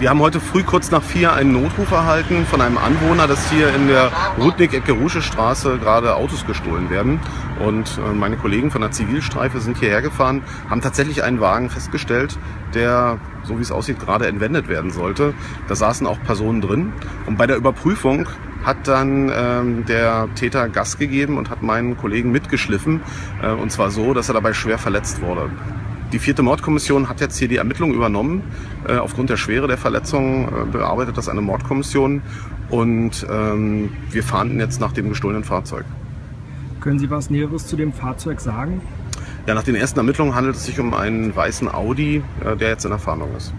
Wir haben heute früh kurz nach vier einen Notruf erhalten von einem Anwohner, dass hier in der Rudnick-Ecke-Rusche Straße gerade Autos gestohlen werden. Und äh, meine Kollegen von der Zivilstreife sind hierher gefahren, haben tatsächlich einen Wagen festgestellt, der, so wie es aussieht, gerade entwendet werden sollte. Da saßen auch Personen drin. Und bei der Überprüfung hat dann ähm, der Täter Gas gegeben und hat meinen Kollegen mitgeschliffen. Äh, und zwar so, dass er dabei schwer verletzt wurde. Die vierte Mordkommission hat jetzt hier die Ermittlung übernommen. Äh, aufgrund der Schwere der Verletzungen äh, bearbeitet das eine Mordkommission und ähm, wir fahnden jetzt nach dem gestohlenen Fahrzeug. Können Sie was Näheres zu dem Fahrzeug sagen? Ja, nach den ersten Ermittlungen handelt es sich um einen weißen Audi, äh, der jetzt in der Fahndung ist.